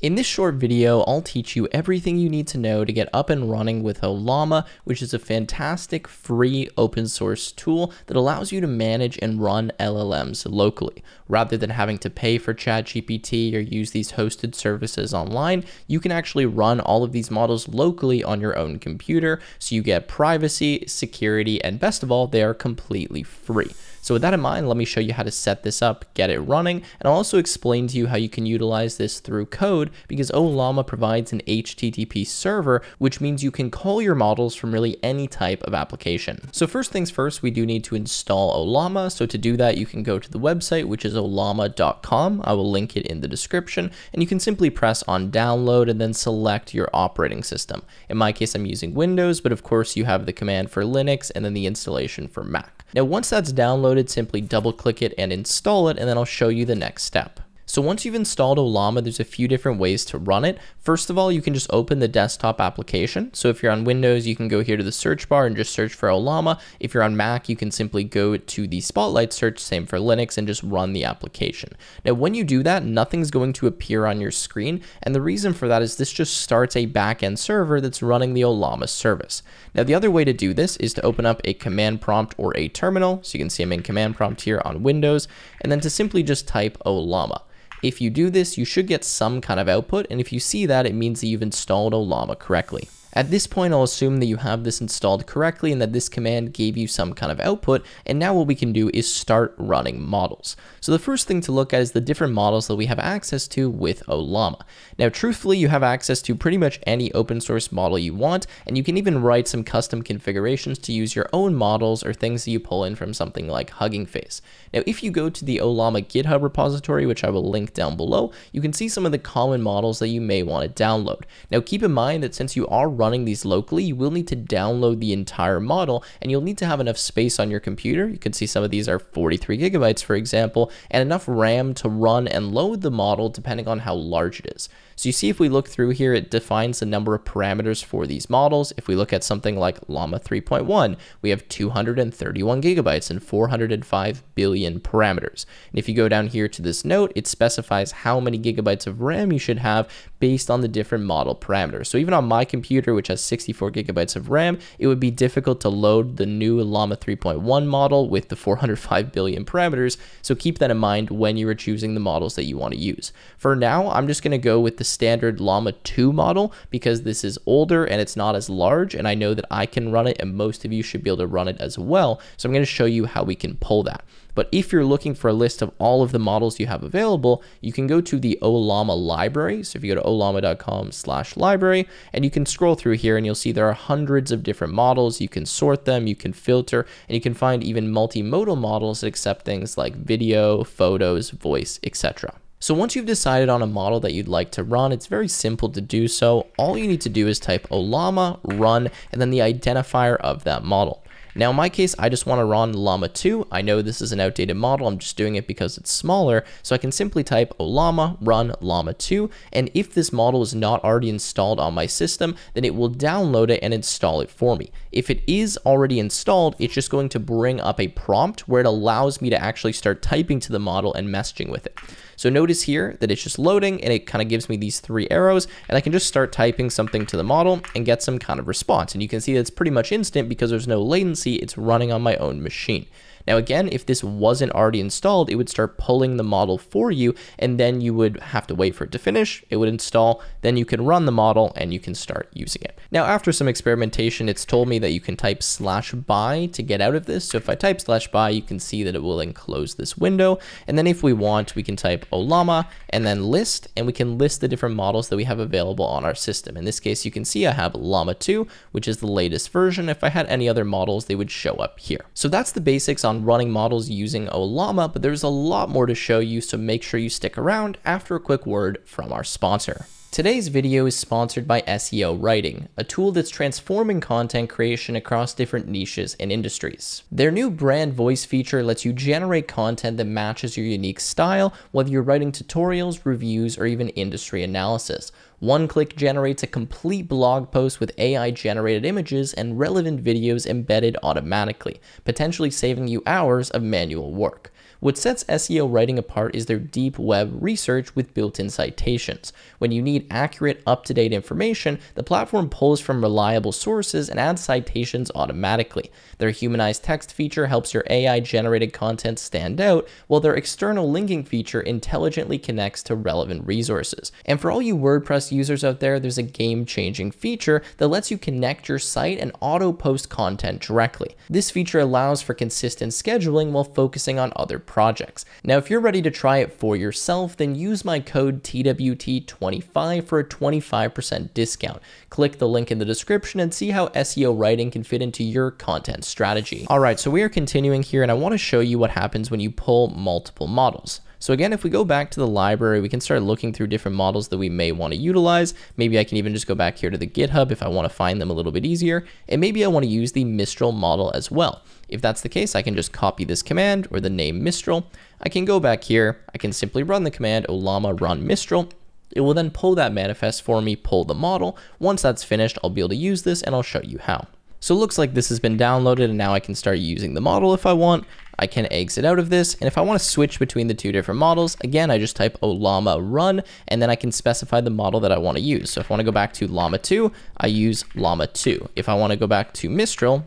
In this short video, I'll teach you everything you need to know to get up and running with Ollama, which is a fantastic free open source tool that allows you to manage and run LLMs locally. Rather than having to pay for ChatGPT or use these hosted services online, you can actually run all of these models locally on your own computer, so you get privacy, security, and best of all, they are completely free. So with that in mind, let me show you how to set this up, get it running, and I'll also explain to you how you can utilize this through code because Ollama provides an HTTP server, which means you can call your models from really any type of application. So first things first, we do need to install Ollama. So to do that, you can go to the website, which is ollama.com. I will link it in the description, and you can simply press on download and then select your operating system. In my case, I'm using Windows, but of course you have the command for Linux and then the installation for Mac. Now, once that's downloaded, simply double click it and install it, and then I'll show you the next step. So once you've installed Ollama, there's a few different ways to run it. First of all, you can just open the desktop application. So if you're on Windows, you can go here to the search bar and just search for Ollama. If you're on Mac, you can simply go to the Spotlight search, same for Linux, and just run the application. Now, when you do that, nothing's going to appear on your screen. And the reason for that is this just starts a backend server that's running the Ollama service. Now, the other way to do this is to open up a command prompt or a terminal. So you can see I'm in command prompt here on Windows, and then to simply just type Ollama. If you do this, you should get some kind of output, and if you see that, it means that you've installed Ollama correctly. At this point, I'll assume that you have this installed correctly and that this command gave you some kind of output, and now what we can do is start running models. So the first thing to look at is the different models that we have access to with Ollama. Now, truthfully, you have access to pretty much any open source model you want, and you can even write some custom configurations to use your own models or things that you pull in from something like Hugging Face. Now, if you go to the Ollama GitHub repository, which I will link down below, you can see some of the common models that you may want to download. Now, keep in mind that since you are running these locally, you will need to download the entire model, and you'll need to have enough space on your computer. You can see some of these are 43 gigabytes, for example, and enough RAM to run and load the model depending on how large it is. So you see if we look through here, it defines the number of parameters for these models. If we look at something like Llama 3.1, we have 231 gigabytes and 405 billion parameters. And if you go down here to this note, it specifies how many gigabytes of RAM you should have based on the different model parameters. So even on my computer, which has 64 gigabytes of RAM, it would be difficult to load the new Llama 3.1 model with the 405 billion parameters. So keep that in mind when you are choosing the models that you want to use. For now, I'm just going to go with the standard Llama 2 model because this is older and it's not as large and I know that I can run it and most of you should be able to run it as well. So I'm going to show you how we can pull that. But if you're looking for a list of all of the models you have available, you can go to the Ollama library. So if you go to ollama.com slash library and you can scroll through here and you'll see there are hundreds of different models. You can sort them, you can filter, and you can find even multimodal models that accept things like video, photos, voice, etc. So once you've decided on a model that you'd like to run, it's very simple to do so. All you need to do is type Ollama, run, and then the identifier of that model. Now in my case, I just want to run Llama 2. I know this is an outdated model. I'm just doing it because it's smaller. So I can simply type Ollama run Llama 2. And if this model is not already installed on my system, then it will download it and install it for me. If it is already installed, it's just going to bring up a prompt where it allows me to actually start typing to the model and messaging with it. So notice here that it's just loading and it kind of gives me these three arrows and I can just start typing something to the model and get some kind of response. And you can see that's pretty much instant because there's no latency. See, it's running on my own machine. Now again, if this wasn't already installed, it would start pulling the model for you and then you would have to wait for it to finish. It would install, then you can run the model and you can start using it. Now after some experimentation, it's told me that you can type slash bye to get out of this. So if I type slash bye, you can see that it will enclose this window. And then if we want, we can type Ollama and then list, and we can list the different models that we have available on our system. In this case, you can see I have Llama 2, which is the latest version. If I had any other models, they would show up here. So that's the basics running models using Ollama, but there's a lot more to show you, so make sure you stick around after a quick word from our sponsor. Today's video is sponsored by SEO Writing, a tool that's transforming content creation across different niches and industries. Their new brand voice feature lets you generate content that matches your unique style, whether you're writing tutorials, reviews, or even industry analysis. One click generates a complete blog post with AI generated images and relevant videos embedded automatically, potentially saving you hours of manual work. What sets SEO writing apart is their deep web research with built in citations. When you need accurate, up to date information, the platform pulls from reliable sources and adds citations automatically. Their humanized text feature helps your AI generated content stand out, while their external linking feature intelligently connects to relevant resources. And for all you WordPress users out there, there's a game changing feature that lets you connect your site and auto post content directly. This feature allows for consistent scheduling while focusing on other projects. Now, if you're ready to try it for yourself, then use my code TWT25 for a 25% discount. Click the link in the description and see how SEO writing can fit into your content strategy. All right, so we are continuing here and I want to show you what happens when you pull multiple models. So again, if we go back to the library, we can start looking through different models that we may want to utilize. Maybe I can even just go back here to the GitHub if I want to find them a little bit easier. And maybe I want to use the Mistral model as well. If that's the case, I can just copy this command or the name Mistral. I can go back here. I can simply run the command ollama run Mistral. It will then pull that manifest for me, pull the model. Once that's finished, I'll be able to use this and I'll show you how. So it looks like this has been downloaded and now I can start using the model if I want. I can exit out of this. And if I want to switch between the two different models, again, I just type Ollama run, and then I can specify the model that I want to use. So if I want to go back to Llama 2, I use Llama 2. If I want to go back to Mistral,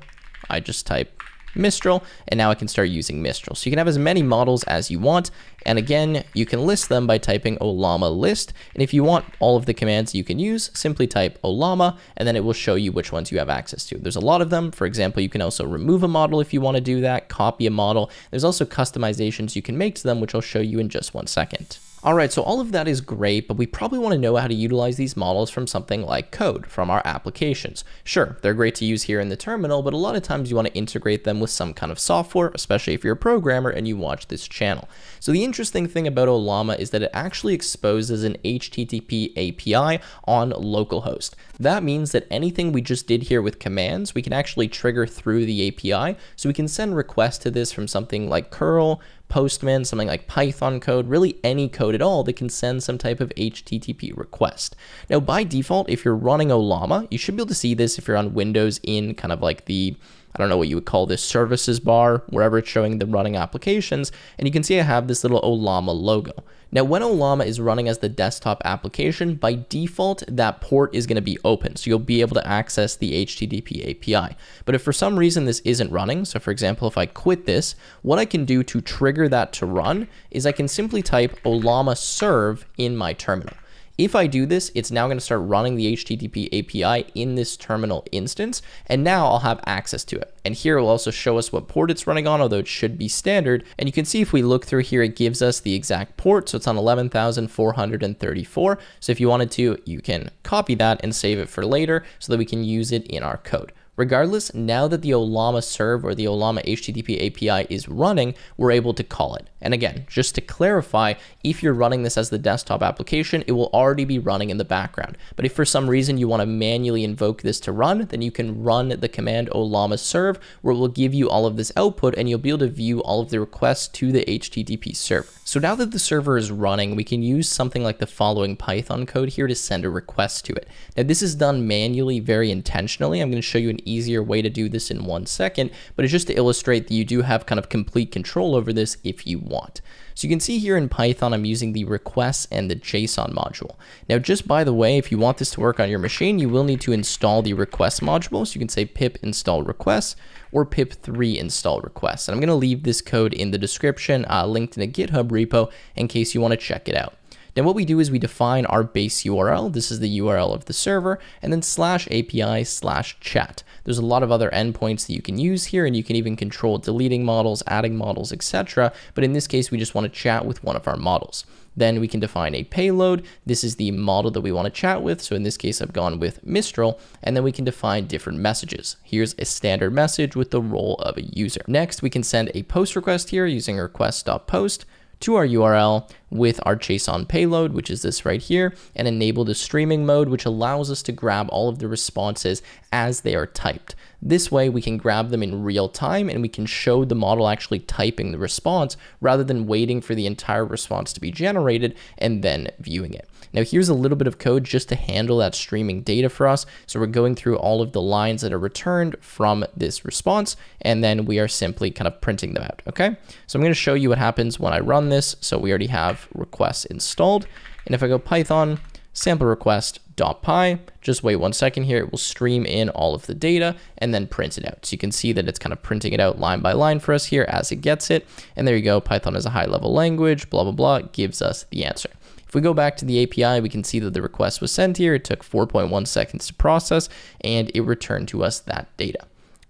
I just type Mistral, and now I can start using Mistral. So you can have as many models as you want, and again, you can list them by typing Ollama list, and if you want all of the commands you can use, simply type Ollama, and then it will show you which ones you have access to. There's a lot of them. For example, you can also remove a model if you want to do that, copy a model. There's also customizations you can make to them, which I'll show you in just one second. All right, so all of that is great, but we probably want to know how to utilize these models from something like code from our applications. Sure, they're great to use here in the terminal, but a lot of times you want to integrate them with some kind of software, especially if you're a programmer and you watch this channel. So the interesting thing about Ollama is that it actually exposes an HTTP API on localhost. That means that anything we just did here with commands, we can actually trigger through the API. So we can send requests to this from something like curl, Postman, something like Python code, really any code at all that can send some type of HTTP request. Now, by default, if you're running Ollama, you should be able to see this if you're on Windows in kind of like the I don't know what you would call this services bar, wherever it's showing the running applications. And you can see I have this little Ollama logo. Now, when Ollama is running as the desktop application, by default, that port is going to be open. So you'll be able to access the HTTP API. But if for some reason this isn't running, so for example, if I quit this, what I can do to trigger that to run is I can simply type Ollama serve in my terminal. If I do this, it's now going to start running the HTTP API in this terminal instance, and now I'll have access to it. And here it will also show us what port it's running on, although it should be standard. And you can see if we look through here, it gives us the exact port. So it's on 11,434. So if you wanted to, you can copy that and save it for later so that we can use it in our code. Regardless, now that the Ollama serve or the Ollama HTTP API is running, we're able to call it. And again, just to clarify, if you're running this as the desktop application, it will already be running in the background. But if for some reason you want to manually invoke this to run, then you can run the command Ollama serve, where it will give you all of this output and you'll be able to view all of the requests to the HTTP server. So now that the server is running, we can use something like the following Python code here to send a request to it. Now this is done manually very intentionally. I'm going to show you an easier way to do this in one second, but it's just to illustrate that you do have kind of complete control over this if you want. So you can see here in Python, I'm using the requests and the JSON module. Now, just by the way, if you want this to work on your machine, you will need to install the request module. So you can say pip install requests or pip3 install requests. And I'm going to leave this code in the description, uh, linked in a GitHub repo in case you want to check it out. Then what we do is we define our base URL. This is the URL of the server, and then slash API slash chat. There's a lot of other endpoints that you can use here, and you can even control deleting models, adding models, etc. But in this case, we just want to chat with one of our models. Then we can define a payload. This is the model that we want to chat with. So in this case, I've gone with Mistral. And then we can define different messages. Here's a standard message with the role of a user. Next, we can send a post request here using request.post to our URL with our JSON payload, which is this right here, and enable the streaming mode, which allows us to grab all of the responses as they are typed. This way we can grab them in real time and we can show the model actually typing the response rather than waiting for the entire response to be generated and then viewing it. Now here's a little bit of code just to handle that streaming data for us. So we're going through all of the lines that are returned from this response, and then we are simply kind of printing them out, okay? So I'm gonna show you what happens when I run this. So we already have requests installed. And if I go Python sample request .py, just wait one second here, it will stream in all of the data and then print it out. So you can see that it's kind of printing it out line by line for us here as it gets it. And there you go, Python is a high level language, blah, blah, blah, gives us the answer. If we go back to the API, we can see that the request was sent here. It took 4.1 seconds to process and it returned to us that data.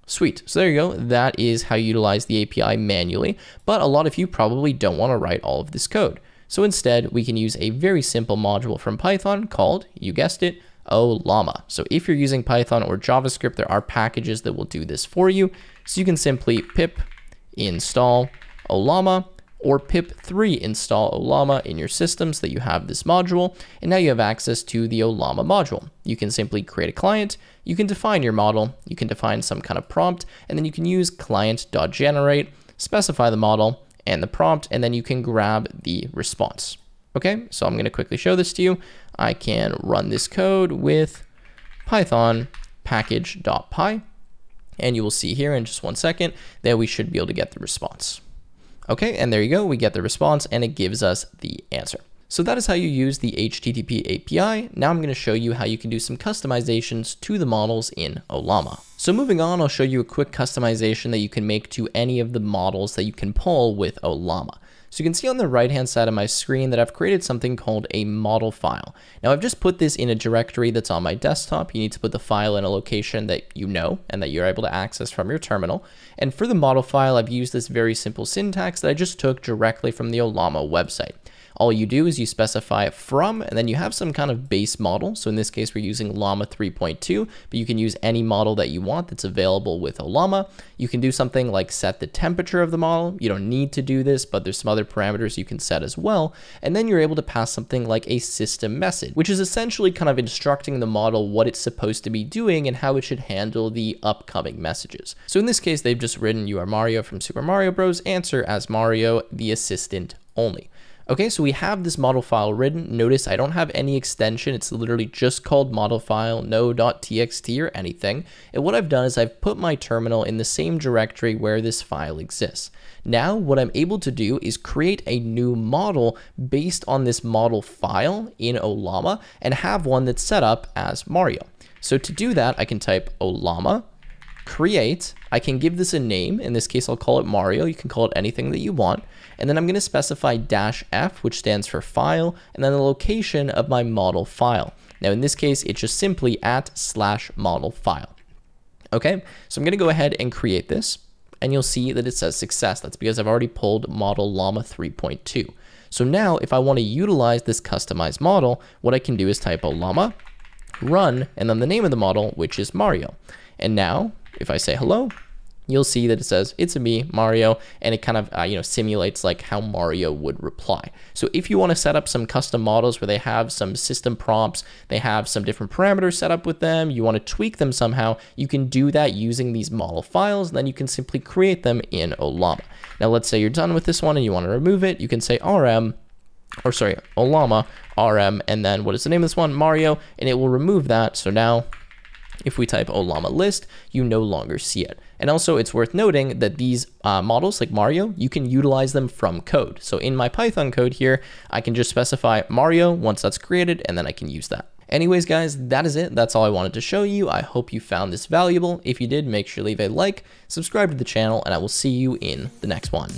Sweet. So there you go. That is how you utilize the API manually, but a lot of you probably don't want to write all of this code. So instead, we can use a very simple module from Python called, you guessed it, Ollama. So if you're using Python or JavaScript, there are packages that will do this for you. So you can simply pip install Ollama or pip3 install Ollama in your system so that you have this module, and now you have access to the Ollama module. You can simply create a client, you can define your model, you can define some kind of prompt, and then you can use client.generate, specify the model, and the prompt, and then you can grab the response. Okay, so I'm going to quickly show this to you. I can run this code with python package.py, and you will see here in just one second that we should be able to get the response. Okay, and there you go, we get the response and it gives us the answer. So that is how you use the HTTP API. Now I'm going to show you how you can do some customizations to the models in Ollama. So moving on, I'll show you a quick customization that you can make to any of the models that you can pull with Ollama. So you can see on the right hand side of my screen that I've created something called a model file. Now I've just put this in a directory that's on my desktop. You need to put the file in a location that you know and that you're able to access from your terminal. And for the model file, I've used this very simple syntax that I just took directly from the Ollama website. All you do is you specify from, and then you have some kind of base model. So in this case, we're using Llama 3.2, but you can use any model that you want that's available with Ollama. You can do something like set the temperature of the model. You don't need to do this, but there's some other parameters you can set as well. And then you're able to pass something like a system message, which is essentially kind of instructing the model what it's supposed to be doing and how it should handle the upcoming messages. So in this case, they've just written you are Mario from Super Mario Bros. Answer as Mario, the assistant only. Okay, so we have this model file written. Notice I don't have any extension. It's literally just called model file, no .txt or anything. And what I've done is I've put my terminal in the same directory where this file exists. Now what I'm able to do is create a new model based on this model file in Ollama and have one that's set up as Mario. So to do that, I can type Ollama create, I can give this a name. In this case, I'll call it Mario. You can call it anything that you want. And then I'm going to specify dash F, which stands for file, and then the location of my model file. Now, in this case, it's just simply at slash model file. Okay, so I'm going to go ahead and create this, and you'll see that it says success. That's because I've already pulled model llama 3.2. So now, if I want to utilize this customized model, what I can do is type Ollama, run, and then the name of the model, which is Mario. And now if I say hello, you'll see that it says it's a me mario and it kind of uh, you know simulates like how mario would reply. So if you want to set up some custom models where they have some system prompts they have some different parameters set up with them you want to tweak them somehow you can do that using these model files and then you can simply create them in Ollama. now let's say you're done with this one and you want to remove it you can say rm or sorry Ollama, rm and then what is the name of this one? Mario and it will remove that. So now if we type Ollama list, you no longer see it. And also it's worth noting that these uh, models like Mario, you can utilize them from code. So in my Python code here, I can just specify Mario once that's created, and then I can use that. Anyways, guys, that is it. That's all I wanted to show you. I hope you found this valuable. If you did, make sure to leave a like, subscribe to the channel, and I will see you in the next one.